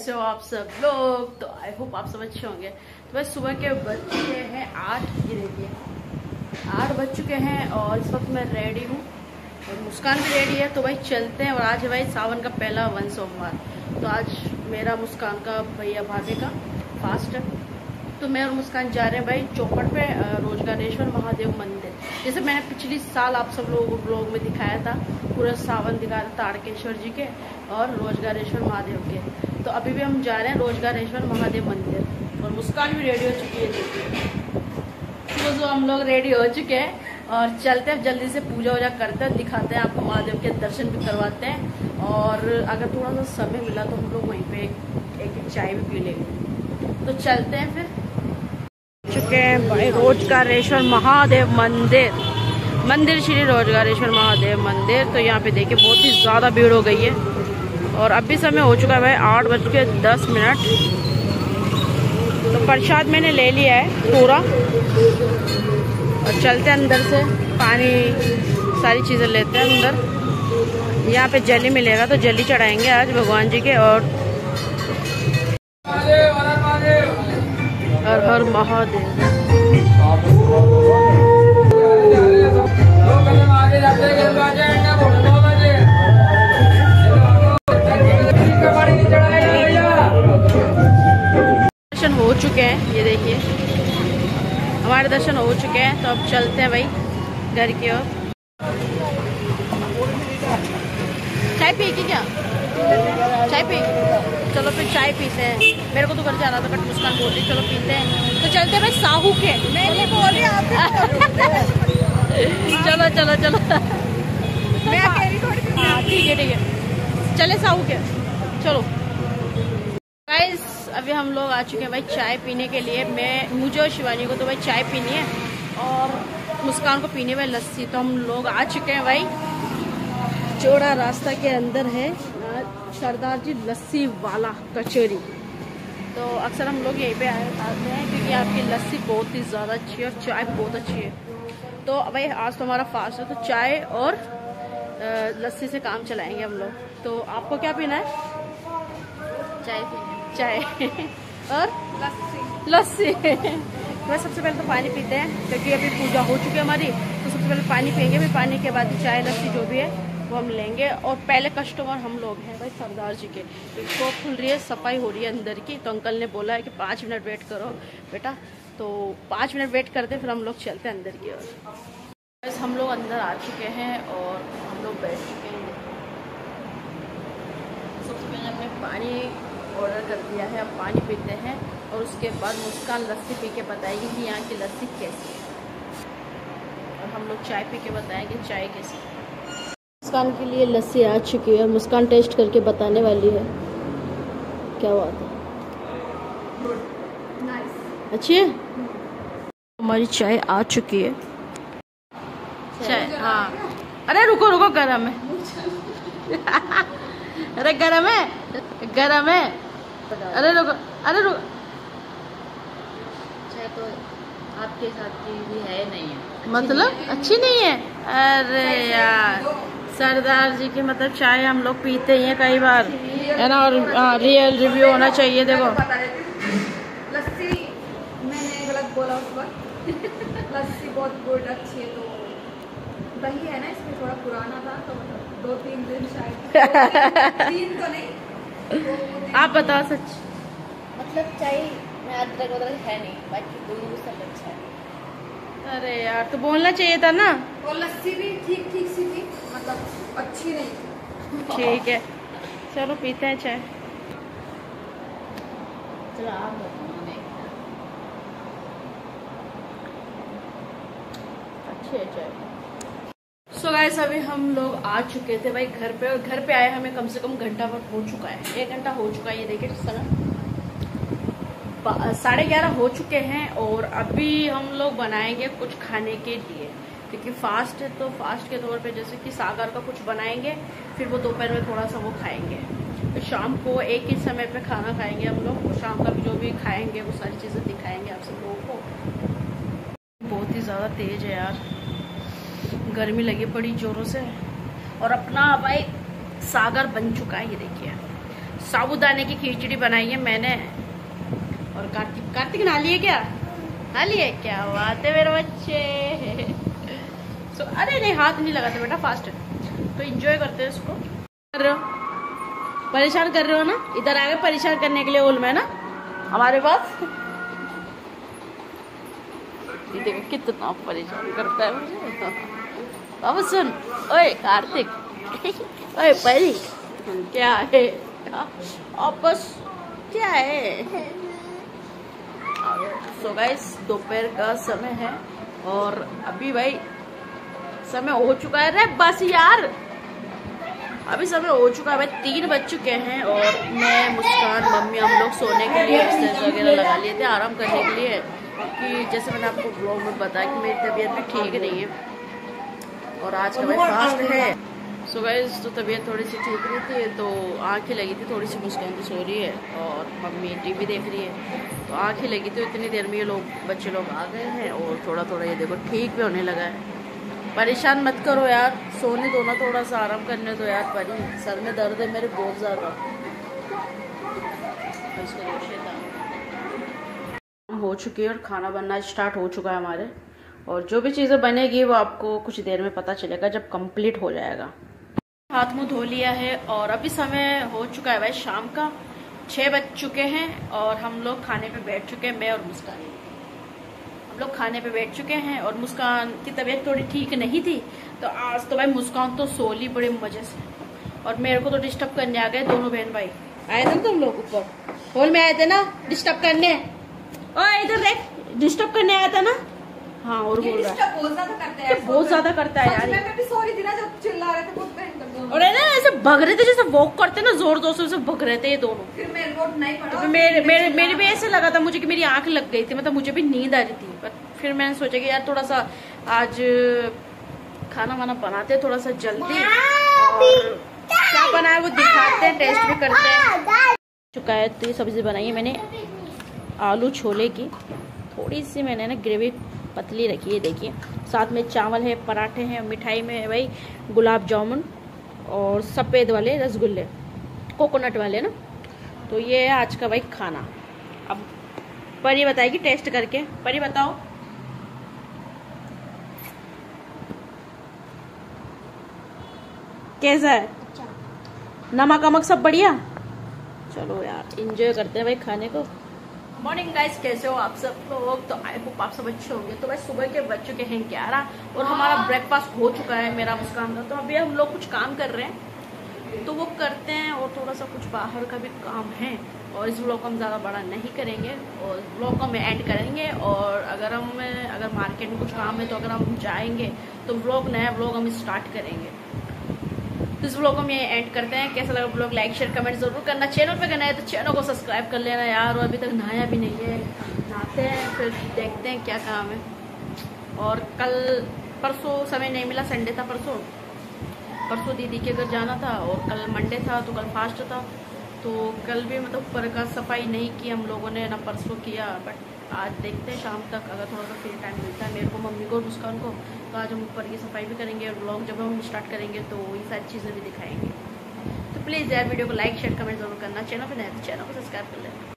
कैसे हो आप सब लोग तो आई होप आप सब अच्छे होंगे। तो बस सुबह के बज चुके हैं आठ, ये देखिए। आठ बज चुके हैं और इस वक्त मैं रेडी हूँ। और मुस्कान भी रेडी है तो भाई चलते हैं। और आज है भाई सावन का पहला वन सोमवार। तो आज मेरा मुस्कान का भैया भाभी का फास्ट है। तो मैं और मुस्कान जा रहे हैं भाई चौपट पे रोजगारेश्वर महादेव मंदिर। जैसे मैंने पिछली साल आप सब लोगों को ब्लॉग में दिखाया था पूरा सावन दिखा था तारकेश्वर जी के और रोजगारेश्वर महादेव के। तो अभी भी हम जा रहे हैं रोजगारेश्वर महादेव मंदिर। और मुस्कान भी रेडी हो चुकी है देखिए। तो जो हम लोग रेडी हो चुके हैं और चलते हैं जल्दी से पूजा वूजा करते हैं दिखाते हैं आपको महादेव के दर्शन भी करवाते हैं। और अगर थोड़ा सा समय मिला तो हम लोग वहीं पे एक, एक चाय भी पी लेंगे। तो चलते हैं फिर। चुके हैं भाई रोजगारेश्वर महादेव मंदिर। मंदिर श्री रोजगारेश्वर महादेव मंदिर तो यहाँ पे देखिए बहुत ही ज़्यादा भीड़ हो गई है। और अभी समय हो चुका है भाई, आठ बज के दस मिनट। तो प्रसाद मैंने ले लिया है, पूरा। और चलते हैं अंदर से, पानी, सारी चीज़ें लेते हैं अंदर। यहाँ पे जली मिलेगा तो जली चढ़ाएँगे आज भगवान जी के, और हर हर महादेव। दर्शन हो चुके हैं ये देखिए। हमारे दर्शन हो चुके हैं तो अब चलते हैं भाई घर की ओर। चाय पिएगी क्या? चाय पी। चलो फिर चाय पीते हैं। मेरे को तो घर जाना था बट मुस्कान बोल रही चलो पीते हैं। तो चलते हैं भाई साहू के। मैं नहीं बोल रही आप चलो चलो चलो। मैं हाँ ठीक है ठीक है। चले साहू के। चलो। गाइस अभी हम लोग आ चुके हैं भाई चाय पीने के लिए। मैं मुझे और शिवानी को तो भाई चाय पीनी है। और मुस्कान को पीने में लस्सी तो हम लोग आ चुके हैं भाई। चौड़ा रास्ता के अंदर है सरदार जी लस्सी वाला कचौरी तो अक्सर हम लोग यहीं पे आए आते हैं क्योंकि आपकी लस्सी बहुत ही ज़्यादा अच्छी है और चाय बहुत अच्छी है। तो भाई आज तो हमारा फास्ट है तो चाय और लस्सी से काम चलाएँगे हम लोग। तो आपको क्या पीना है? चाय चाय। और? लस्सी। लस्सी। मैं सबसे पहले तो पानी पीते हैं क्योंकि अभी पूजा हो चुकी है हमारी तो सबसे पहले पानी पियेंगे फिर पानी के बाद चाय लस्सी जो भी है वो हम लेंगे। और पहले कस्टमर हम लोग हैं भाई सरदार जी के। शॉप खुल रही है सफ़ाई हो रही है अंदर की। तो अंकल ने बोला है कि पाँच मिनट वेट करो। बेटा तो पाँच मिनट वेट करते फिर हम लोग चलते हैं अंदर की ओर। बस हम लोग अंदर आ चुके हैं और हम लोग बैठ चुके हैं। सबसे पहले हमने पानी ऑर्डर कर दिया है अब पानी पीते हैं और उसके बाद मुस्कान लस्सी पी के बताएगी कि यहाँ की लस्सी कैसी है। और हम लोग चाय पी के बताएँगे चाय कैसी है। मुस्कान के लिए लस्सी आ चुकी है मुस्कान टेस्ट करके बताने वाली है। क्या बात है। अच्छी है? हमारी चाय आ चुकी है। चाय हाँ। अरे रुको रुको गरम है। अरे गरम है गरम है। अरे रुको अरे रुको। चाय तो आपके साथ की भी है नहीं है। मतलब अच्छी नहीं है? अरे यार। सरदार जी की मतलब चाय हम लोग पीते ही हैं कई बार। है ना? और रियल रिव्यू होना चाहिए देखो। लस्सी मैंने गलत बोला उस वक्त। लस्सी बहुत गुड अच्छी है तो दही है ना इसमें थोड़ा पुराना था तो मतलब दो तीन दिन शायद। तीन तो नहीं आप बताओ सच। मतलब चाय में अदरक वदरक है नहीं बाकी दूध सब अच्छा है। अरे यार तो बोलना चाहिए था ना। और लस्सी भी ठीक ठीक सी थी मतलब अच्छी नहीं थी। ठीक है चलो पीते हैं चाय। चलो आप बताओ। है चाय। सो गाइस अभी हम लोग आ चुके थे भाई घर पे और घर पे आए हमें कम से कम घंटा भर हो चुका है। एक घंटा हो चुका है, ये देखिए समय साढ़े ग्यारह हो चुके हैं और अभी हम लोग बनाएँगे कुछ खाने के लिए। क्योंकि फास्ट है तो फास्ट के तौर पे जैसे कि सागर का कुछ बनाएँगे, फिर वो दोपहर में थोड़ा सा वो खाएँगे। तो शाम को एक ही समय पे खाना खाएँगे हम लोग शाम का जो भी खाएँगे, वो सारी चीज़ें दिखाएँगे आप सब लोगों को। बहुत ही ज़्यादा तेज है यार। गर्मी लगी बड़ी जोरों से। और अपना भाई सागर बन चुका है, ये देखिए। साबुदाने की खिचड़ी बनाई है मैंने। और कार्तिक कार्तिक नहा लिए क्या? नहा लिए? क्या बात है मेरे बच्चे। सो अरे नहीं, हाथ नहीं लगाते बेटा फास्ट तो इंजॉय करते हैं इसको। कर रहे हो? परेशान कर रहे हो ना? इधर आ गए, परेशान करने के लिए ओल में ना? हमारे पास? ये देखो कितना परेशान करता है मुझे। बाबा सुन ओए कार्तिक ओए परी क्या है आपस क्या है सो गाइस दोपहर का समय है और अभी भाई, समय हो चुका है रे, बस यार। अभी समय हो चुका है भाई, तीन बज चुके हैं और मैं, मुस्कान, मम्मी हम लोग सोने के लिए एक्सरसाइज वगैरह लगा लिए थे, आराम करने के लिए कि जैसे मैंने आपको ब्लॉग में बताया कि मेरी तबीयत भी ठीक नहीं है। और आज का भाई फास्ट है। सो गाइस तो तबीयत थोड़ी सी ठीक नहीं थी तो आँखें लगी थी थोड़ी सी मुस्कान तो सो रही है और मम्मी टीवी देख रही है। तो आँखें लगी थी इतनी देर में ये लोग बच्चे लोग आ गए हैं और थोड़ा थोड़ा ये देखो ठीक भी होने लगा है। परेशान मत करो यार सोने दो ना थोड़ा सा आराम करने दो यार परी सर में दर्द है मेरे बहुत ज़्यादा। हो चुकी है और खाना बनना स्टार्ट हो चुका है हमारे। और जो भी चीज़ें बनेगी वो आपको कुछ देर में पता चलेगा जब कंप्लीट हो जाएगा। हाथ मुँह धो लिया है और अभी समय हो चुका है भाई शाम का। छः बज चुके हैं और हम लोग खाने पे बैठ चुके हैं, मैं और मुस्कान। हम लोग खाने पे बैठ चुके हैं और मुस्कान की तबीयत थोड़ी ठीक नहीं थी तो आज तो भाई मुस्कान तो सोली बड़े मज़े से। और मेरे को तो डिस्टर्ब करने आ गए दोनों बहन भाई। आए थे तुम लोग ऊपर? हॉल में आए थे ना डिस्टर्ब करने? ओ इधर देख, डिस्टर्ब करने आया था ना? हाँ और बोल रहा है। बहुत ज़्यादा करते हैं बहुत ज़्यादा करता है यार। ये। मैं भी सॉरी थी ना जब चिल्ला रहे थे बहुत भयंकर दोनों और है ना ऐसे भग रहे थे जैसे वॉक करते ना ज़ोर ज़ोर से ऐसे भग रहे थे ये दोनों। फिर मेरे को नहीं पड़ा। तो मेरे मेरे मेरे भी ऐसे लगा था मुझे कि मेरी आँख लग गई थी मतलब मुझे भी नींद आ रही थी। पर फिर मैंने सोचा कि यार थोड़ा सा आज खाना वाना बनाते हैं थोड़ा सा जल्दी। और क्या बनाया वो दिखाते हैं टेस्ट भी करते हैं। चुका है तो ये सब्ज़ी बनाई है मैंने आलू छोले की। थोड़ी सी मैंने ना ग्रेवी पतली रखी है देखिए। साथ में चावल है पराठे हैं मिठाई में है भाई गुलाब जामुन और सफ़ेद वाले रसगुल्ले कोकोनट वाले ना? तो ये है आज का भाई खाना। अब परी बताएगी टेस्ट करके। परी बताओ। कैसा है? नमक अमक सब बढ़िया? चलो यार इंजॉय करते हैं भाई खाने को। मॉर्निंग गाइस कैसे हो आप सब लोग? तो आई होप आप सब अच्छे होंगे। तो भाई सुबह के बज चुके हैं ग्यारह और हमारा ब्रेकफास्ट हो चुका है मेरा मुस्कान का तो अभी हम लोग कुछ काम कर रहे हैं। तो वो करते हैं और थोड़ा सा कुछ बाहर का भी काम है। और इस ब्लॉग को हम ज़्यादा बड़ा नहीं करेंगे। और ब्लॉग को हम एंड करेंगे। और अगर हम अगर मार्केट में कुछ काम है तो अगर हम जाएँगे तो ब्लॉग नया ब्लॉग हम स्टार्ट करेंगे। तो इस ब्लॉग को हम ये एंड करते हैं। कैसा लगा ब्लॉग लाइक शेयर कमेंट ज़रूर करना। चैनल पे करना है तो चैनल को सब्सक्राइब कर लेना यार। और अभी तक नहाया भी नहीं है। नहाते हैं, फिर देखते हैं क्या काम है। और कल परसों समय नहीं मिला संडे था परसों। परसों दीदी के घर जाना था और कल मंडे था तो कल फास्ट था। तो कल भी मतलब ऊपर का सफ़ाई नहीं की हम लोगों ने, ना परसों किया बट आज देखते हैं, शाम तक अगर थोड़ा सा फ्री टाइम मिलता है, मेरे को, मम्मी को और मुस्कान को तो आज हम ऊपर की सफ़ाई भी करेंगे और ब्लॉग जब हम स्टार्ट करेंगे तो ये सारी चीज़ें भी दिखाएँगे। तो प्लीज़ यार वीडियो को लाइक शेयर कमेंट ज़रूर करना चैनल पर नया तो चैनल को सब्सक्राइब कर लेना।